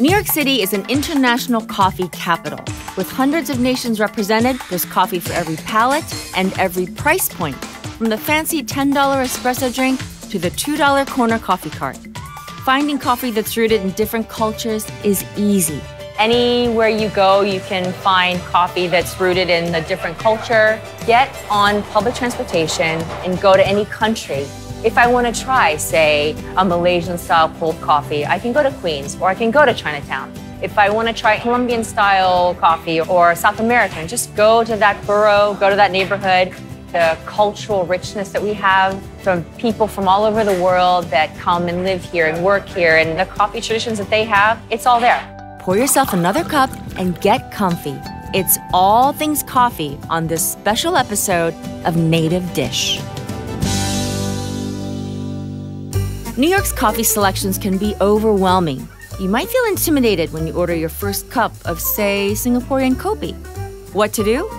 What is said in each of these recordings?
New York City is an international coffee capital. With hundreds of nations represented, there's coffee for every palate and every price point, from the fancy $10 espresso drink to the $2 corner coffee cart. Finding coffee that's rooted in different cultures is easy. Anywhere you go, you can find coffee that's rooted in a different culture. Get on public transportation and go to any country. If I want to try, say, a Malaysian style cold coffee, I can go to Queens or I can go to Chinatown. If I want to try Colombian style coffee or South American, just go to that borough, go to that neighborhood. The cultural richness that we have from people from all over the world that come and live here and work here, and the coffee traditions that they have, it's all there. Pour yourself another cup and get comfy. It's all things coffee on this special episode of Native Dish. New York's coffee selections can be overwhelming. You might feel intimidated when you order your first cup of, say, Singaporean kopi. What to do?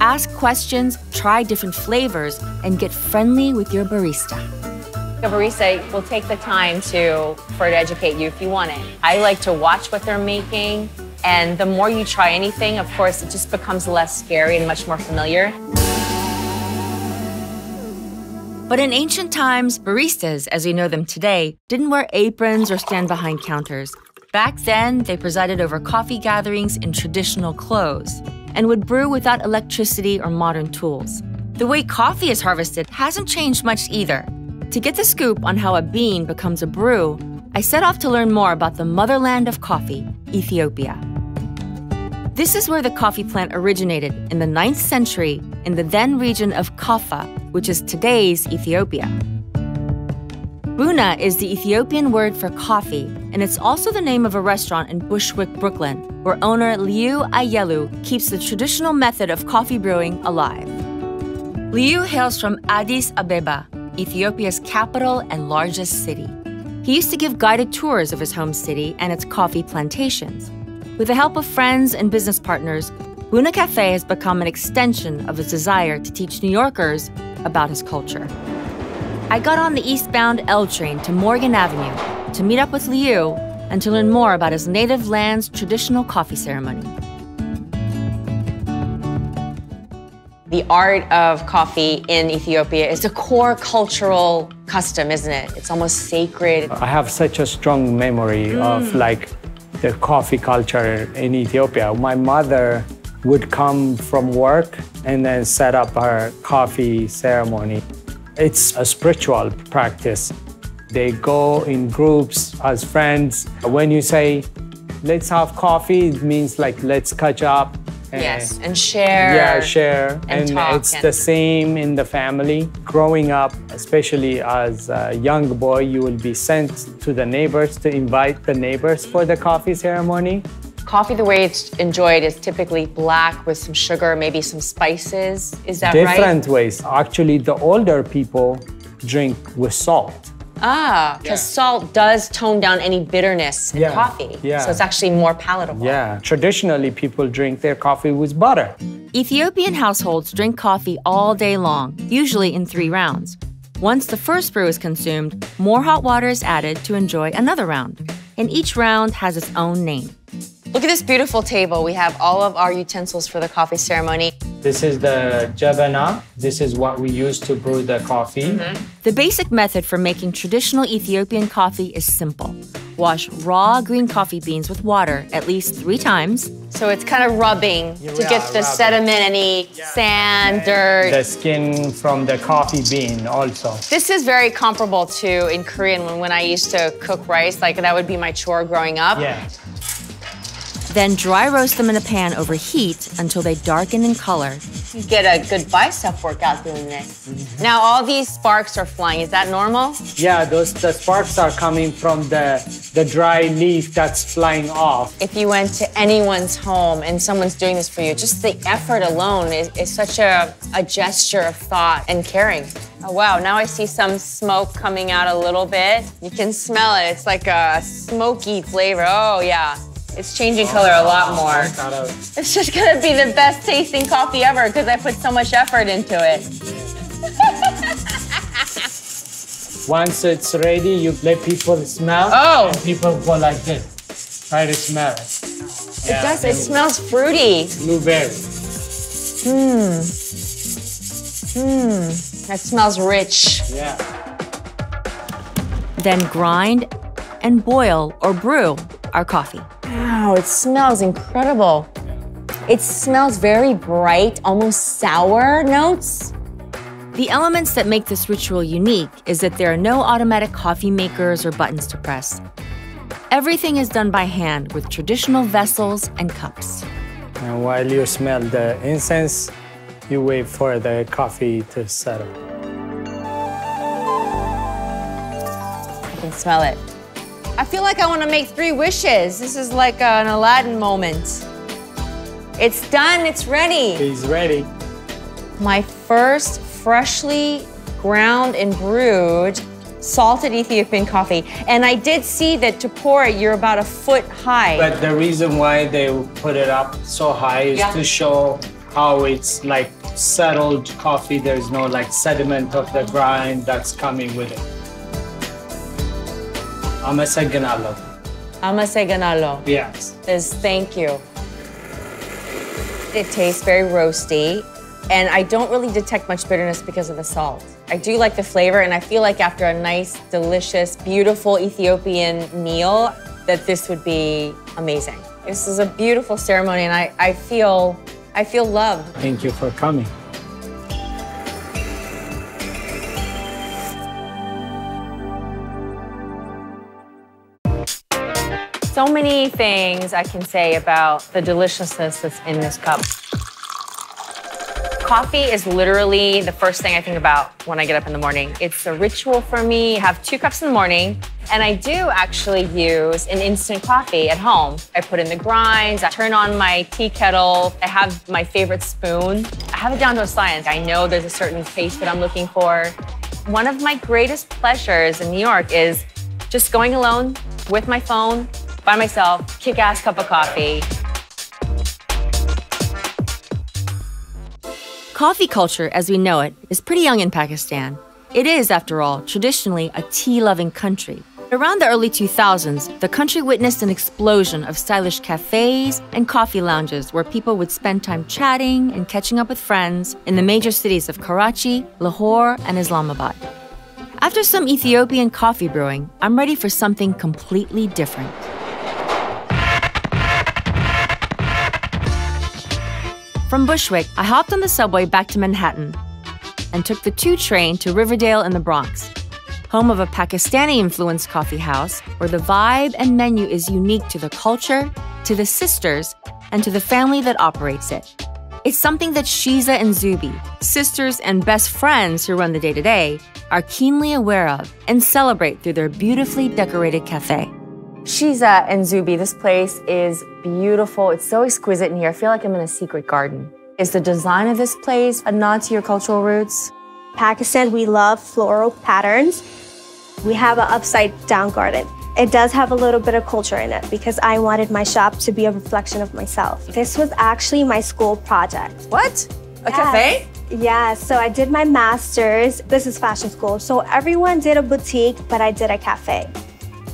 Ask questions, try different flavors, and get friendly with your barista. A barista will take the time to for to educate you if you want it. I like to watch what they're making, and the more you try anything, of course, it just becomes less scary and much more familiar. But in ancient times, baristas, as we know them today, didn't wear aprons or stand behind counters. Back then, they presided over coffee gatherings in traditional clothes and would brew without electricity or modern tools. The way coffee is harvested hasn't changed much either. To get the scoop on how a bean becomes a brew, I set off to learn more about the motherland of coffee, Ethiopia. This is where the coffee plant originated in the 9th century in the then region of Kaffa, which is today's Ethiopia. Buna is the Ethiopian word for coffee, and it's also the name of a restaurant in Bushwick, Brooklyn, where owner Liu Ayelu keeps the traditional method of coffee brewing alive. Liu hails from Addis Ababa, Ethiopia's capital and largest city. He used to give guided tours of his home city and its coffee plantations. With the help of friends and business partners, Bunna Cafe has become an extension of his desire to teach New Yorkers about his culture. I got on the eastbound L train to Morgan Avenue to meet up with Liu and to learn more about his native land's traditional coffee ceremony. The art of coffee in Ethiopia is a core cultural custom, isn't it? It's almost sacred. I have such a strong memory mm. of like the coffee culture in Ethiopia. My mother would come from work and then set up her coffee ceremony. It's a spiritual practice. They go in groups as friends. When you say, let's have coffee, it means like, let's catch up. Yes, eh, and share. Yeah, share. And, and it's and... the same in the family. Growing up, especially as a young boy, you will be sent to the neighbors to invite the neighbors for the coffee ceremony. Coffee, the way it's enjoyed, is typically black with some sugar, maybe some spices. Is that Different right? Different ways. Actually, the older people drink with salt. Ah, because yeah. salt does tone down any bitterness in yeah. coffee. Yeah. So it's actually more palatable. Yeah. Traditionally, people drink their coffee with butter. Ethiopian households drink coffee all day long, usually in three rounds. Once the first brew is consumed, more hot water is added to enjoy another round. And each round has its own name. Look at this beautiful table. We have all of our utensils for the coffee ceremony. This is the jebena. This is what we use to brew the coffee. Mm -hmm. The basic method for making traditional Ethiopian coffee is simple. Wash raw green coffee beans with water at least three times. So it's kind of rubbing yeah, to get the rubbing. sediment, any yeah. sand, dirt. The skin from the coffee bean also. This is very comparable to in Korean when, when I used to cook rice, like that would be my chore growing up. Yeah. Then dry roast them in a pan over heat until they darken in color. You get a good bicep workout doing this. Mm -hmm. Now all these sparks are flying. Is that normal? Yeah, those the sparks are coming from the the dry leaf that's flying off. If you went to anyone's home and someone's doing this for you, just the effort alone is, is such a, a gesture of thought and caring. Oh, wow, now I see some smoke coming out a little bit. You can smell it. It's like a smoky flavor. Oh, yeah. It's changing color a lot more. It's just gonna be the best tasting coffee ever because I put so much effort into it. Once it's ready, you let people smell. Oh. And people go like this. Try to smell it. It does. It smells fruity. Blueberry. Mmm. Mmm. That smells rich. Yeah. Then grind and boil or brew our coffee. Wow, it smells incredible. It smells very bright, almost sour notes. The elements that make this ritual unique is that there are no automatic coffee makers or buttons to press. Everything is done by hand with traditional vessels and cups. And while you smell the incense, you wait for the coffee to settle. I can smell it. I feel like I want to make three wishes. This is like an Aladdin moment. It's done, it's ready. He's ready. My first freshly ground and brewed salted Ethiopian coffee. And I did see that to pour it, you're about a foot high. But the reason why they put it up so high is Yeah. to show how it's like settled coffee. There's no like sediment of the grind that's coming with it. I'm a Seganalo. Ama ganalo Yes. is thank you. It tastes very roasty, and I don't really detect much bitterness because of the salt. I do like the flavor, and I feel like after a nice, delicious, beautiful Ethiopian meal, that this would be amazing. This is a beautiful ceremony, and I, I feel I feel loved. Thank you for coming. So many things I can say about the deliciousness that's in this cup. Coffee is literally the first thing I think about when I get up in the morning. It's a ritual for me. I have two cups in the morning, and I do actually use an instant coffee at home. I put in the grinds, I turn on my tea kettle, I have my favorite spoon. I have it down to a science. I know there's a certain taste that I'm looking for. One of my greatest pleasures in New York is just going alone with my phone, by myself, kick ass cup of coffee. Coffee culture, as we know it, is pretty young in Pakistan. It is, after all, traditionally a tea loving country. Around the early 2000s, the country witnessed an explosion of stylish cafes and coffee lounges where people would spend time chatting and catching up with friends in the major cities of Karachi, Lahore, and Islamabad. After some Ethiopian coffee brewing, I'm ready for something completely different. From Bushwick, I hopped on the subway back to Manhattan and took the 2 train to Riverdale in the Bronx, home of a Pakistani influenced coffee house where the vibe and menu is unique to the culture, to the sisters, and to the family that operates it. It's something that Sheza and Zubi, sisters and best friends who run the day to day, are keenly aware of and celebrate through their beautifully decorated cafe. Sheza and Zubi, this place is beautiful. It's so exquisite in here. I feel like I'm in a secret garden. Is the design of this place a nod to your cultural roots? Pakistan, we love floral patterns. We have an upside down garden. It does have a little bit of culture in it because I wanted my shop to be a reflection of myself. This was actually my school project. What? A cafe? Yeah, so I did my master's. This is fashion school. So everyone did a boutique, but I did a cafe.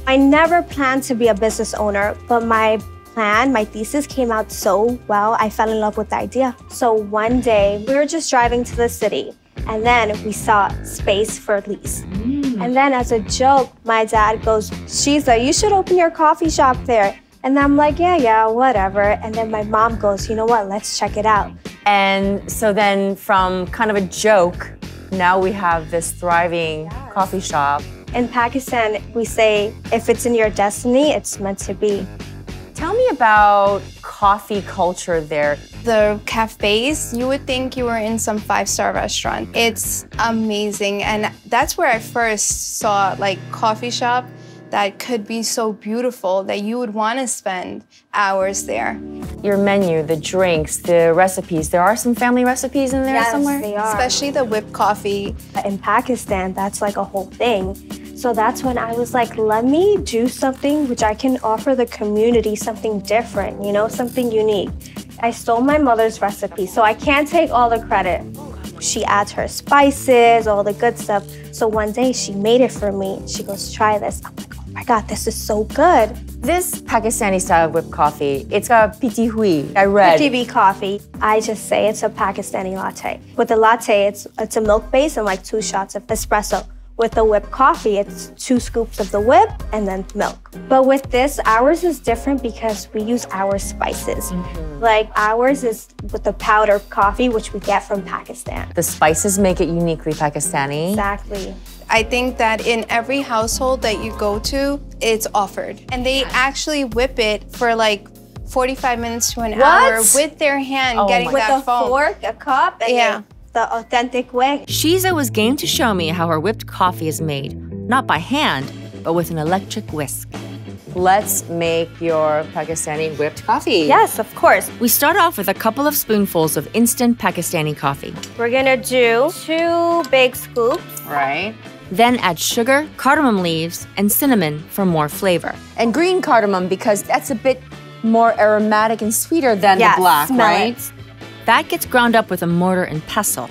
I never planned to be a business owner, but my plan, my thesis came out so well, I fell in love with the idea. So one day, we were just driving to the city, and then we saw space for lease. Mm. And then, as a joke, my dad goes, Sheza, you should open your coffee shop there. And I'm like, yeah, yeah, whatever. And then my mom goes, you know what, let's check it out. And so then, from kind of a joke, now we have this thriving coffee shop. In Pakistan, we say, if it's in your destiny, it's meant to be. Tell me about coffee culture there. the cafes, you would think you were in some five-star restaurant. It's amazing. And that's where I first saw like coffee shop that could be so beautiful that you would want to spend hours there. Your menu, the drinks, the recipes. There are some family recipes in there Yes, somewhere. they are. Especially the whipped coffee. in Pakistan, that's like a whole thing. So that's when I was like, let me do something which I can offer the community something different, you know, something unique. I stole my mother's recipe, so I can't take all the credit. She adds her spices, all the good stuff. So one day she made it for me. She goes, try this. My God, this is so good. This Pakistani style whipped coffee, it's a piti hui. I read. PTV coffee. I just say it's a Pakistani latte. With the latte, it's it's a milk base and like two shots of espresso. With the whipped coffee, it's two scoops of the whip and then milk. But with this, ours is different because we use our spices. Mm-hmm. Like ours is with the powdered coffee, which we get from Pakistan. The spices make it uniquely Pakistani. Exactly. I think that in every household that you go to, it's offered. And they actually whip it for like 45 minutes to an hour with their hand Oh getting my- With that a foam. fork, a cup, and Yeah. the authentic way. Sheza was game to show me how her whipped coffee is made, not by hand, but with an electric whisk. Let's make your Pakistani whipped coffee. Yes, of course. We start off with a couple of spoonfuls of instant Pakistani coffee. We're gonna do two big scoops. Right. Then add sugar, cardamom leaves, and cinnamon for more flavor. And green cardamom because that's a bit more aromatic and sweeter than Yes, the black, right? it. That gets ground up with a mortar and pestle.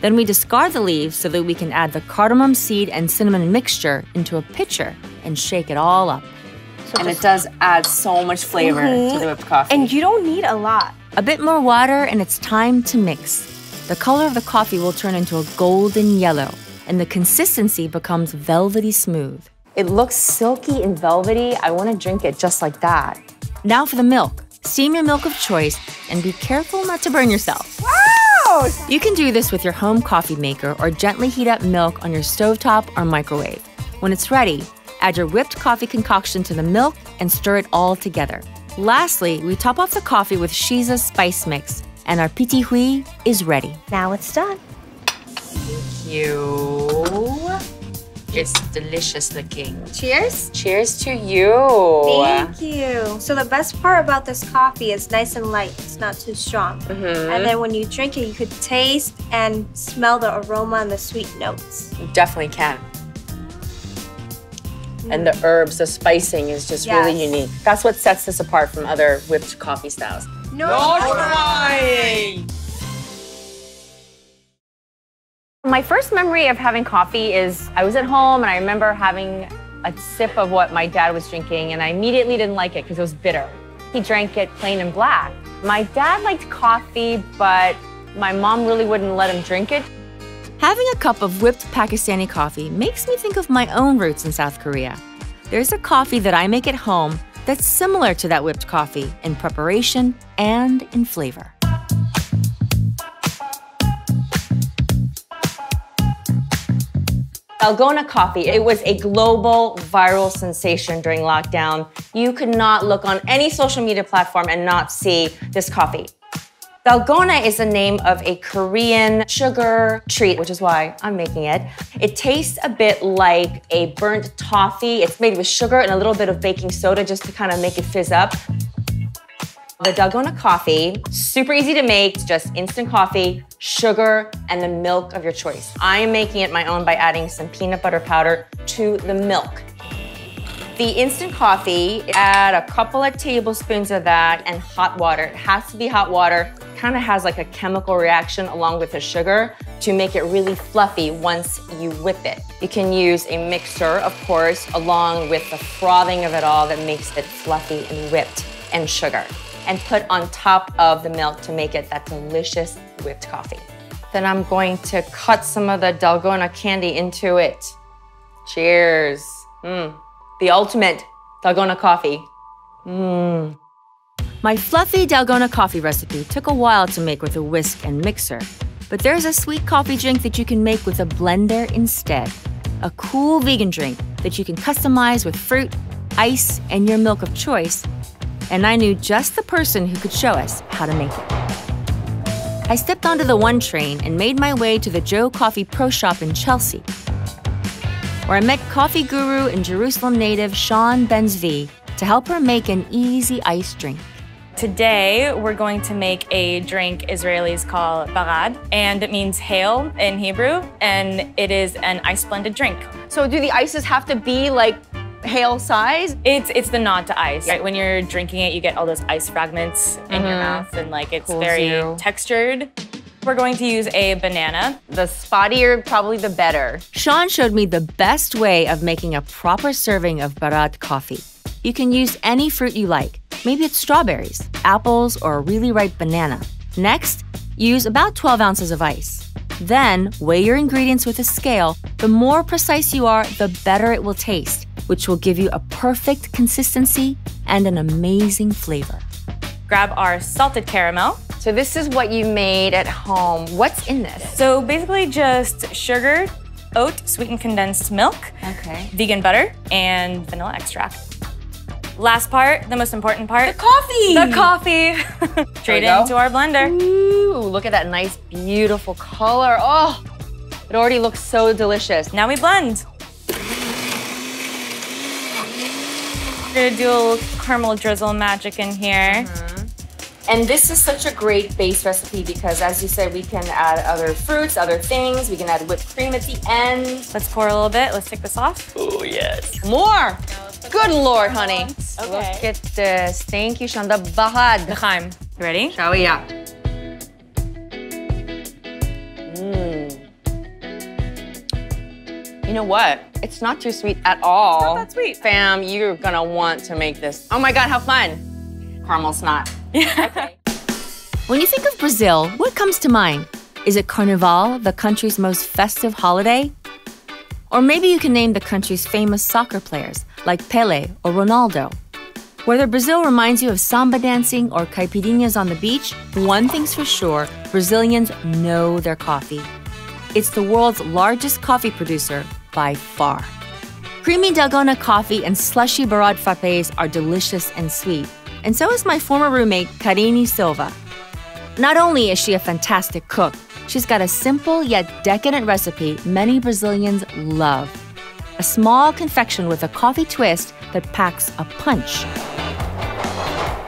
Then we discard the leaves so that we can add the cardamom seed and cinnamon mixture into a pitcher and shake it all up. And it does add so much flavor to mm-hmm. the whipped coffee. And you don't need a lot. A bit more water and it's time to mix. The color of the coffee will turn into a golden yellow and the consistency becomes velvety smooth. it looks silky and velvety. I want to drink it just like that. Now for the milk. Steam your milk of choice and be careful not to burn yourself. Wow! You can do this with your home coffee maker or gently heat up milk on your stovetop or microwave. When it's ready, add your whipped coffee concoction to the milk and stir it all together. Lastly, we top off the coffee with Sheza's spice mix, and our piti hui is ready. Now it's done. Thank You. It's delicious looking. Cheers. Cheers to you. Thank you. So the best part about this coffee is nice and light. It's not too strong. Mm-hmm. And then when you drink it, you could taste and smell the aroma and the sweet notes. You definitely can. And the mm. herbs, the spicing is just really unique. That's what sets this apart from other whipped coffee styles. No. My first memory of having coffee is I was at home and I remember having a sip of what my dad was drinking and I immediately didn't like it because it was bitter. He drank it plain and black. My dad liked coffee, but my mom really wouldn't let him drink it. Having a cup of whipped Pakistani coffee makes me think of my own roots in South Korea. There's a coffee that I make at home that's similar to that whipped coffee in preparation and in flavor. Dalgona coffee, it was a global viral sensation during lockdown. You could not look on any social media platform and not see this coffee. Dalgona is the name of a Korean sugar treat, which is why I'm making it. It tastes a bit like a burnt toffee. It's made with sugar and a little bit of baking soda just to kind of make it fizz up. The Dalgona coffee, super easy to make, it's just instant coffee, sugar, and the milk of your choice. I am making it my own by adding some peanut butter powder to the milk. The instant coffee, add a couple of tablespoons of that and hot water. It has to be hot water. Kind of has like a chemical reaction along with the sugar to make it really fluffy once you whip it. You can use a mixer, of course, along with the frothing of it all that makes it fluffy and whipped and sugar. And put on top of the milk to make it that delicious whipped coffee. Then I'm going to cut some of the Dalgona candy into it. Cheers. Mm. The ultimate Dalgona coffee. Mmm. My fluffy Dalgona coffee recipe took a while to make with a whisk and mixer, but there's a sweet coffee drink that you can make with a blender instead. A cool vegan drink that you can customize with fruit, ice, and your milk of choice. And I knew just the person who could show us how to make it. I stepped onto the one train and made my way to the Joe Coffee Pro Shop in Chelsea, where I met coffee guru and Jerusalem native Sean Ben-Zvi to help her make an easy iced drink. Today, we're going to make a drink Israelis call barad, and it means hail in Hebrew, and it is an ice blended drink. So do the ices have to be like hail size? It's it's the nod to ice. Right? When you're drinking it, you get all those ice fragments in your mm-hmm. mouth, and like it's Cools very you. textured. We're going to use a banana. The spottier, probably the better. Sean showed me the best way of making a proper serving of Barad coffee. You can use any fruit you like. Maybe it's strawberries, apples, or a really ripe banana. Next, use about 12 ounces of ice. Then, weigh your ingredients with a scale. The more precise you are, the better it will taste, which will give you a perfect consistency and an amazing flavor. Grab our salted caramel. So this is what you made at home. What's in this? So basically just sugar, oat, sweetened condensed milk, Okay. vegan butter, and vanilla extract. Last part, the most important part. The coffee! The coffee. Straight go. into our blender. Ooh, look at that nice, beautiful color. Oh, it already looks so delicious. Now we blend. Gonna do a little caramel drizzle magic in here. Mm-hmm. And this is such a great base recipe because, as you said, we can add other fruits, other things. We can add whipped cream at the end. Let's pour a little bit. Let's take this off. Oh, yes. More. Good Lord, honey. Okay. Look at this. Thank you, Shanda Bahad. L'chaim. You ready? Shall we? Yeah. You know what? It's not too sweet at all. not that sweet. Fam, you're gonna want to make this. Oh my God, how fun. Caramel snot. When you think of Brazil, what comes to mind? Is it Carnival, the country's most festive holiday? Or maybe you can name the country's famous soccer players, like Pele or Ronaldo. Whether Brazil reminds you of samba dancing or caipirinhas on the beach, one thing's for sure Brazilians know their coffee. It's the world's largest coffee producer by far. Creamy Dalgona coffee and slushy Barad frappes are delicious and sweet, and so is my former roommate, Karinne Silva. Not only is she a fantastic cook, she's got a simple yet decadent recipe many Brazilians love a small confection with a coffee twist that packs a punch.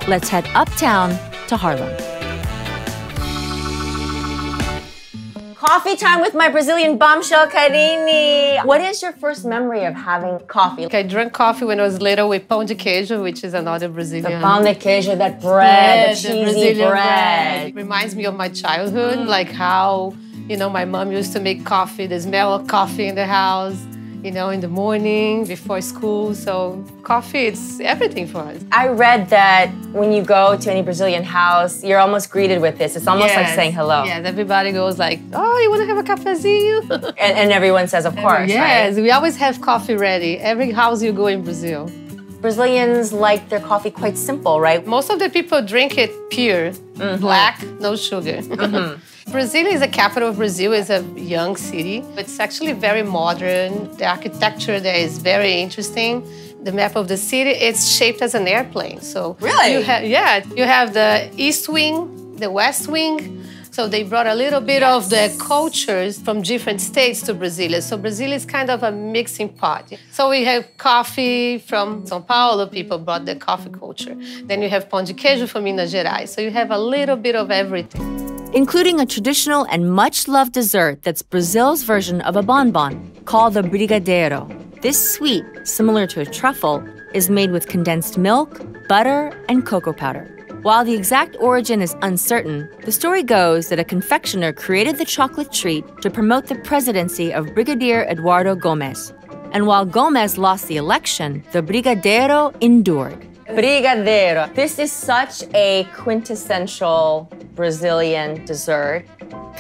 Let's head uptown to Harlem. Coffee time with my Brazilian bombshell, Karinne. What is your first memory of having coffee? I drank coffee when I was little with pão de queijo, which is another Brazilian. The pão de queijo, that bread, Yeah, the cheesy bread. Reminds me of my childhood, mm. like how, you know, my mom used to make coffee, the smell of coffee in the house, you know, in the morning before school. So coffee, it's everything for us. I read that when you go to any Brazilian house, you're almost greeted with this. It's almost like saying hello. Yes, everybody goes like, oh, you want to have a cafezinho? And, and everyone says, of course, yes, right? we always have coffee ready. Every house you go in Brazil. Brazilians like their coffee quite simple, right? Most of the people drink it pure, Mm-hmm. black, no sugar. Brasilia is the capital of Brazil. is a young city. It's actually very modern. The architecture there is very interesting. The map of the city it's shaped as an airplane. So Really? you yeah, you have the east wing, the west wing. So they brought a little bit of the cultures from different states to Brasilia. So Brasilia is kind of a mixing pot. So we have coffee from São Paulo, people brought the coffee culture. Then you have pão de queijo from Minas Gerais. So you have a little bit of everything. Including a traditional and much loved dessert that's Brazil's version of a bonbon called the brigadeiro. This sweet, similar to a truffle, is made with condensed milk, butter, and cocoa powder. While the exact origin is uncertain, the story goes that a confectioner created the chocolate treat to promote the presidency of Brigadier Eduardo Gomes. And while Gomes lost the election, the brigadeiro endured. Brigadeiro. This is such a quintessential Brazilian dessert.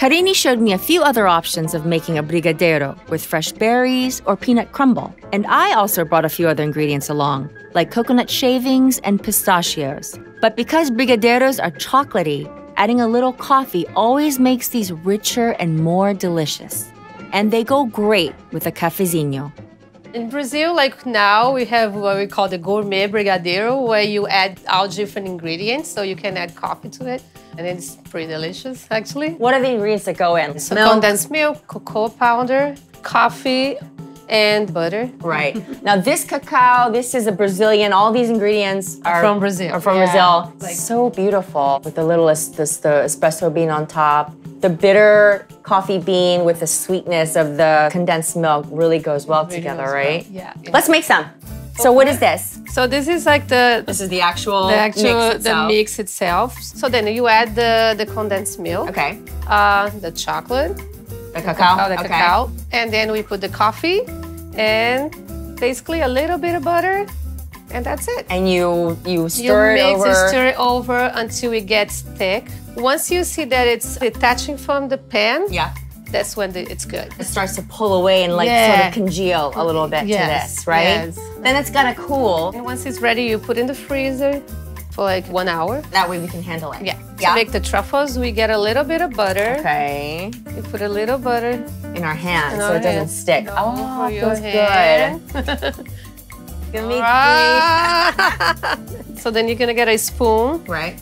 Karinne showed me a few other options of making a brigadeiro with fresh berries or peanut crumble. And I also brought a few other ingredients along, like coconut shavings and pistachios. But because brigadeiros are chocolatey, adding a little coffee always makes these richer and more delicious. And they go great with a cafezinho. In Brazil, like now, we have what we call the gourmet brigadeiro, where you add all different ingredients. So you can add coffee to it, and it's pretty delicious, actually. What are the ingredients that go in? So condensed milk, cocoa powder, coffee, and butter. Right. now this cacao, this is a Brazilian. All these ingredients are From Brazil. Are from Yeah. Brazil. Like- so beautiful with the little this, the espresso bean on top. The bitter coffee bean with the sweetness of the condensed milk really goes well together, goes well, right? yeah. Let's make some. So what is this? So this is like the This is the actual the actual mix the itself. mix itself. So then you add the the condensed milk, Okay. uh, the chocolate, The cacao. oh, the okay. cacao, and then we put the coffee and basically a little bit of butter, and that's it. And you you You stir it mix over. and stir it over until it gets thick. Once you see that it's detaching from the pan, Yeah. That's when the, it's good. It starts to pull away and like sort of congeal a little bit to Yes, this, right? yes. Then it's gotta cool. And once it's ready, you put in the freezer for like one hour. That way we can handle it. Yeah. Yeah. To make the truffles, we get a little bit of butter. Okay. You put a little butter In our hands in so our it doesn't hand. stick. Go Oh, feels hand. good. Give me Ah. so then you're gonna get a spoon Right.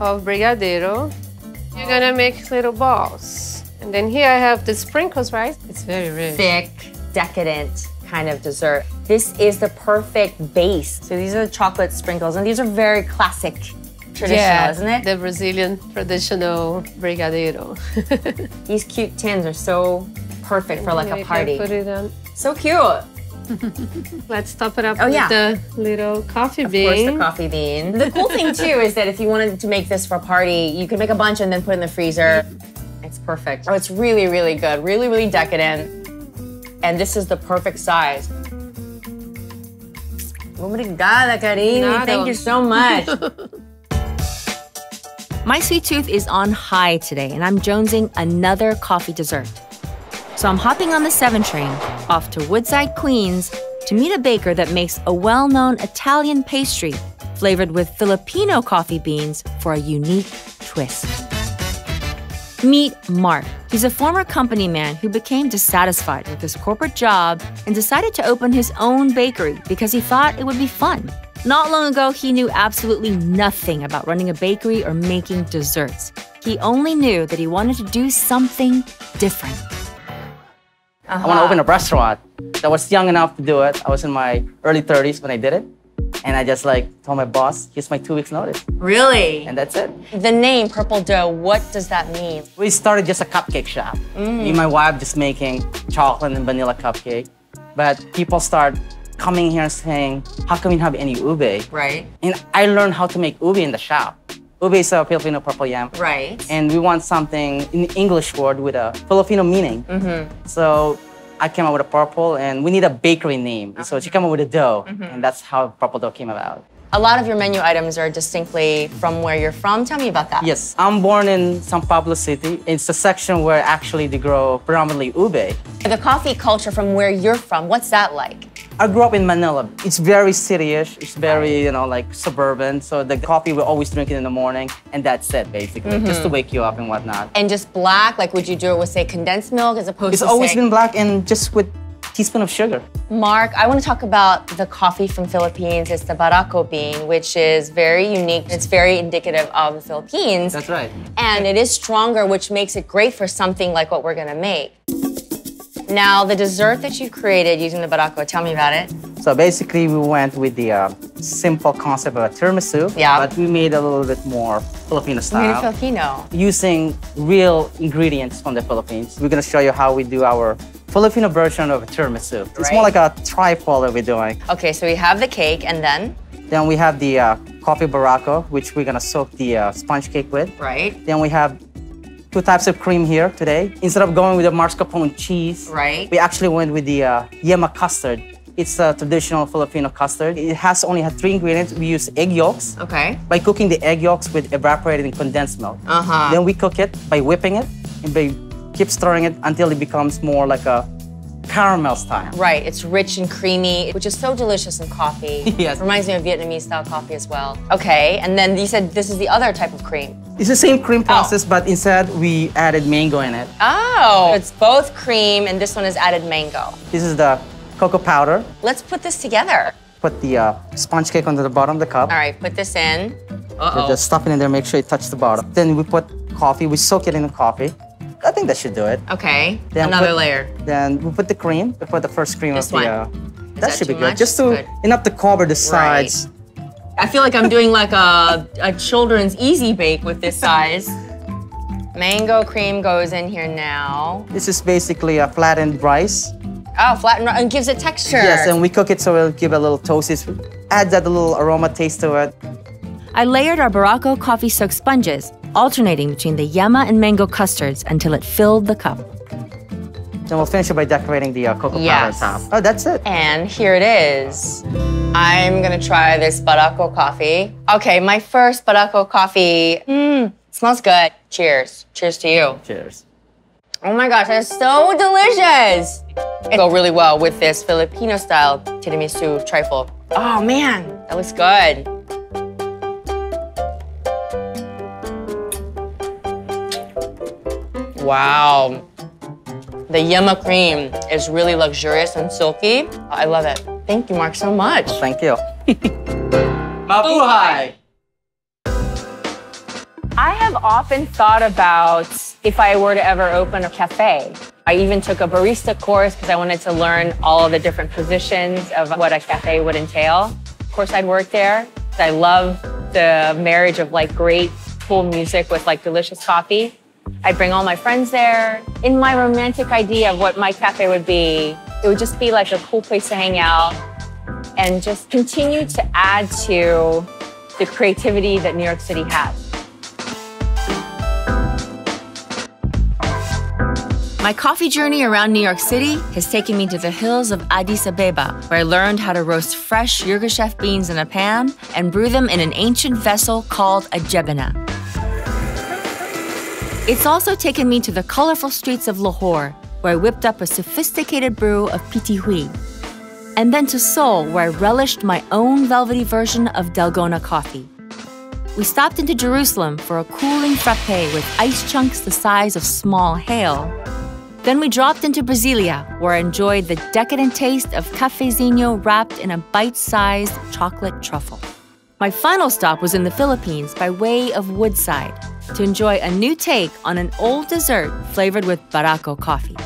of brigadeiro. You're gonna make little balls. And then here I have the sprinkles, right? It's very rich. Thick, decadent kind of dessert. This is the perfect base. So these are the chocolate sprinkles, and these are very classic, traditional, isn't it? The Brazilian traditional brigadeiro. These cute tins are so perfect for like a party. Put it on. So cute. Let's top it up Oh, with yeah. the little coffee Of bean. course, the coffee bean. The cool thing too is that if you wanted to make this for a party, you could make a bunch and then put it in the freezer. It's perfect. Oh, it's really, really good. Really, really decadent. And this is the perfect size. Obrigada, Karinne. Thank you so much. My sweet tooth is on high today, and I'm jonesing another coffee dessert. So I'm hopping on the 7 train off to Woodside, Queens to meet a baker that makes a well known Italian pastry flavored with Filipino coffee beans for a unique twist. Meet Mark. He's a former company man who became dissatisfied with his corporate job and decided to open his own bakery because he thought it would be fun. Not long ago, he knew absolutely nothing about running a bakery or making desserts. He only knew that he wanted to do something different. I want to open a restaurant. I was young enough to do it. I was in my early 30s when I did it. And I just like told my boss, here's my two weeks notice. Really? And that's it. The name Purple Dough, what does that mean? We started just a cupcake shop. Mm. Me and my wife just making chocolate and vanilla cupcake. But people start coming here saying, how come you don't have any ube? Right. And I learned how to make ube in the shop. Ube is a Filipino purple yam. Right. And we want something in English word with a Filipino meaning. Mm-hmm. So I came up with a purple, and we need a bakery name. So uh-huh. she came up with a dough, mm-hmm. and that's how purple dough came about. A lot of your menu items are distinctly from where you're from. Tell me about that. Yes, I'm born in San Pablo City. It's a section where actually they grow predominantly ube. The coffee culture from where you're from, what's that like? I grew up in Manila. It's very city-ish. It's very, you know, like suburban. So the coffee we're always drink it in the morning, and that's it basically, just to mm-hmm. wake you up and whatnot. And just black, like would you do it with say condensed milk as opposed to? It's to always say- been black and just with teaspoon of sugar. Mark, I want to talk about the coffee from Philippines. It's the Barako bean, which is very unique. It's very indicative of the Philippines. That's right. and it is stronger, which makes it great for something like what we're gonna make. Now, the dessert that you created using the Barako, tell me about it. So basically, we went with the uh, simple concept of a tiramisu, Yeah. but we made a little bit more Filipino style. Filipino. Using real ingredients from the Philippines. We're gonna show you how we do our Filipino version of a tiramisu. It's more like a trifle that we're doing. Okay, so we have the cake, and then, Then we have the uh, coffee barako, which we're gonna soak the uh, sponge cake with. right, Then we have two types of cream here today. Instead of going with the mascarpone cheese, Right. we actually went with the uh, yema custard. It's a traditional Filipino custard. It has only had three ingredients. We use egg yolks. okay, By cooking the egg yolks with evaporated and condensed milk. Uh-huh. Then we cook it by whipping it and by keep stirring it until it becomes more like a caramel style. right. It's rich and creamy, which is so delicious in coffee. Yes. Reminds me of Vietnamese style coffee as well. Okay, and then you said this is the other type of cream. It's the same cream process, but instead we added mango in it. Oh, it's both cream, and this one is added mango. This is the cocoa powder. Let's put this together. Put the uh, sponge cake onto the bottom of the cup. All right, put this in. Put the stuff it in there, make sure it touches the bottom. Then we put coffee, we soak it in the coffee. I think that should do it. Okay, Then another put- layer. Then we put the cream. We put the first cream This of the. one. Uh, that that should be good. much? Just to Good. enough to cover the sides. I feel like I'm doing like a, a children's easy bake with this size. Mango cream goes in here now. This is basically a flattened rice Oh, flatten and gives it texture. Yes, and we cook it so it'll give a little toasty, add that little aroma taste to it. I layered our Barako coffee soaked sponges, alternating between the yema and mango custards until it filled the cup. Then we'll finish it by decorating the uh, cocoa Yes. powder on top. Oh, that's it. And here it is. I'm gonna try this Barako coffee. Okay, my first Barako coffee. Mmm, smells good. Cheers. Cheers to you. Cheers. Oh my gosh, that's so delicious. It go really well with this Filipino style tiramisu trifle. Oh man, that looks good. Wow. The Yema cream is really luxurious and silky. I love it. Thank you, Mark, so much. Thank you. Mabuhay! I have often thought about if I were to ever open a cafe. I even took a barista course because I wanted to learn all of the different positions of what a cafe would entail. Of course, I'd work there. I love the marriage of like great, cool music with like delicious coffee. I'd bring all my friends there. In my romantic idea of what my cafe would be, it would just be like a cool place to hang out and just continue to add to the creativity that New York City has. My coffee journey around New York City has taken me to the hills of Addis Abeba, where I learned how to roast fresh Yirgacheffe beans in a pan and brew them in an ancient vessel called a jebena. It's also taken me to the colorful streets of Lahore, where I whipped up a sophisticated brew of piti hui. And then to Seoul, where I relished my own velvety version of Dalgona coffee. We stopped into Jerusalem for a cooling frappe with ice chunks the size of small hail. Then we dropped into Brasilia, where I enjoyed the decadent taste of cafezinho wrapped in a bite sized chocolate truffle. My final stop was in the Philippines by way of Woodside to enjoy a new take on an old dessert flavored with Barako coffee.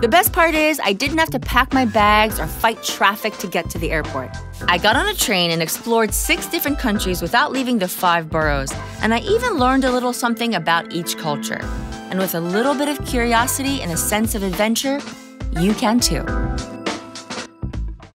The best part is, I didn't have to pack my bags or fight traffic to get to the airport. I got on a train and explored six different countries without leaving the five boroughs, and I even learned a little something about each culture. And with a little bit of curiosity and a sense of adventure, you can too.